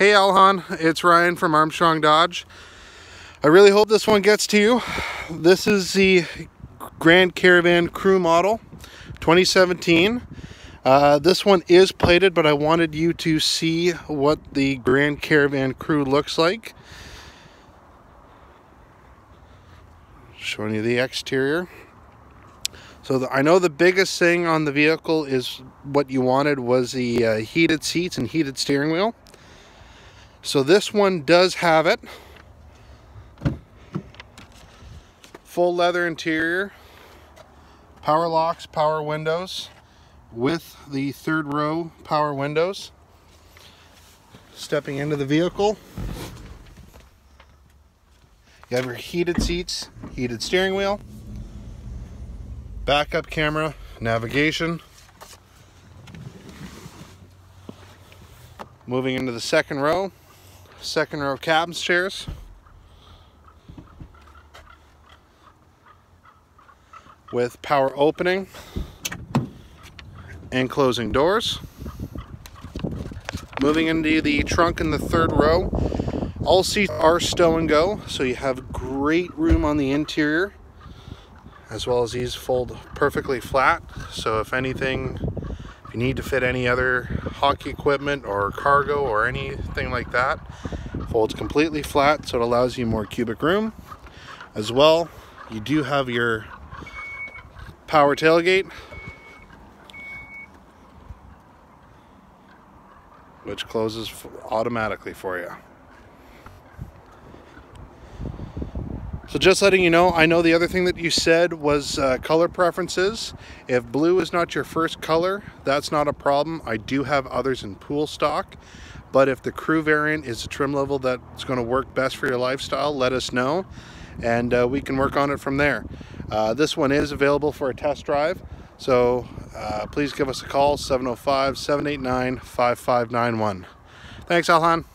Hey Alhan, it's Ryan from Armstrong Dodge. I really hope this one gets to you. This is the Grand Caravan Crew model 2017. Uh, this one is plated, but I wanted you to see what the Grand Caravan Crew looks like. Showing you the exterior. So the, I know the biggest thing on the vehicle is what you wanted was the uh, heated seats and heated steering wheel. So this one does have it. Full leather interior, power locks, power windows with the third row power windows. Stepping into the vehicle. You have your heated seats, heated steering wheel, backup camera, navigation. Moving into the second row, second row cabin chairs. With power opening and closing doors. Moving into the trunk in the third row. All seats are stow and go, so you have great room on the interior, as well as these fold perfectly flat. So if anything, if you need to fit any other hockey equipment or cargo or anything like that, folds completely flat so it allows you more cubic room. As well you do have your power tailgate which closes automatically for you So just letting you know, I know the other thing that you said was uh, color preferences. If blue is not your first color, that's not a problem. I do have others in pool stock. But if the crew variant is a trim level that's going to work best for your lifestyle, let us know and uh, we can work on it from there. Uh, this one is available for a test drive. So uh, please give us a call, 705-789-5591. Thanks, Alhan.